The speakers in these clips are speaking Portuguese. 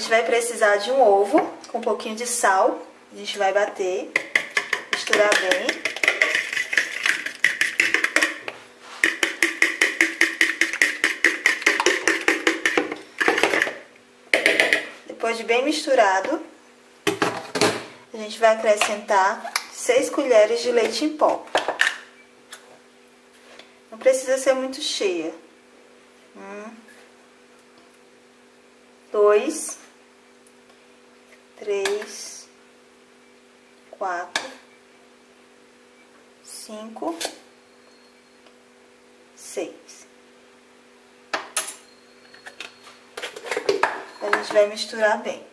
Gente vai precisar de um ovo com um pouquinho de sal. A gente vai bater, misturar bem. Depois de bem misturado, a gente vai acrescentar 6 colheres de leite em pó. Não precisa ser muito cheia. Um, dois, três, quatro, cinco, seis. A gente vai misturar bem.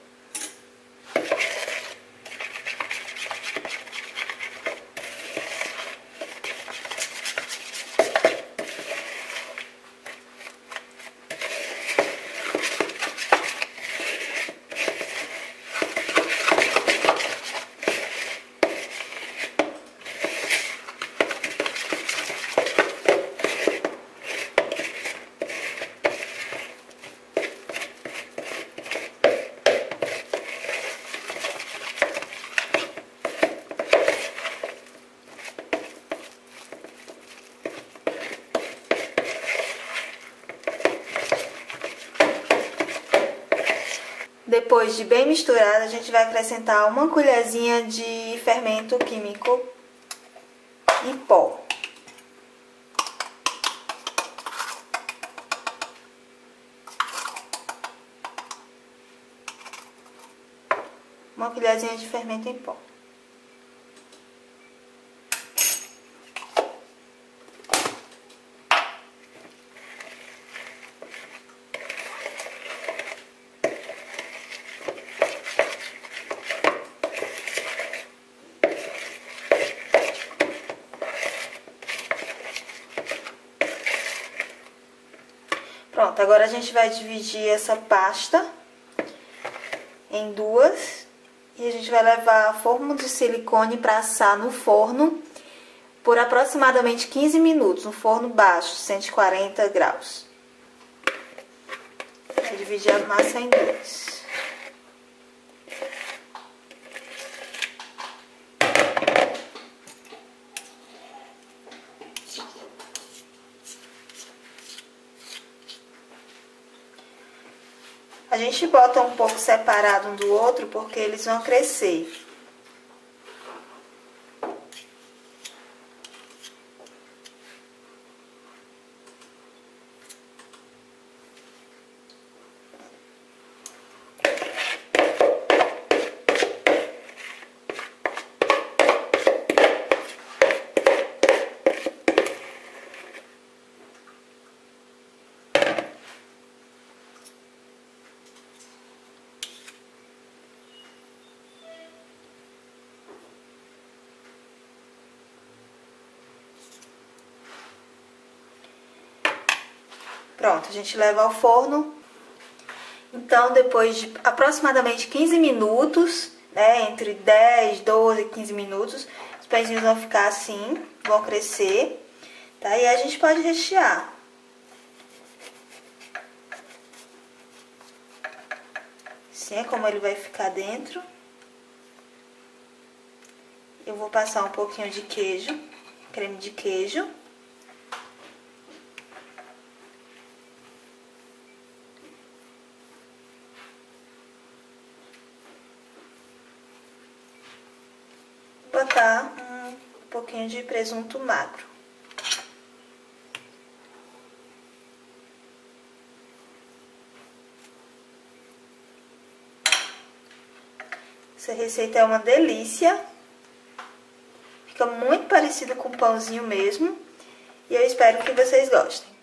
Depois de bem misturado, a gente vai acrescentar uma colherzinha de fermento químico em pó. Uma colherzinha de fermento em pó. Pronto, agora a gente vai dividir essa pasta em duas e a gente vai levar a forma de silicone para assar no forno por aproximadamente 15 minutos, no forno baixo, 140 graus. Vou dividir a massa em duas. A gente bota um pouco separado um do outro porque eles vão crescer. Pronto, a gente leva ao forno. Então, depois de aproximadamente 15 minutos, né, entre 10, 12 e 15 minutos, os pãezinhos vão ficar assim, vão crescer, tá? E a gente pode rechear. Assim é como ele vai ficar dentro. Eu vou passar um pouquinho de queijo, creme de queijo. Botar um pouquinho de presunto magro. Essa receita é uma delícia. Fica muito parecido com pãozinho mesmo. E eu espero que vocês gostem.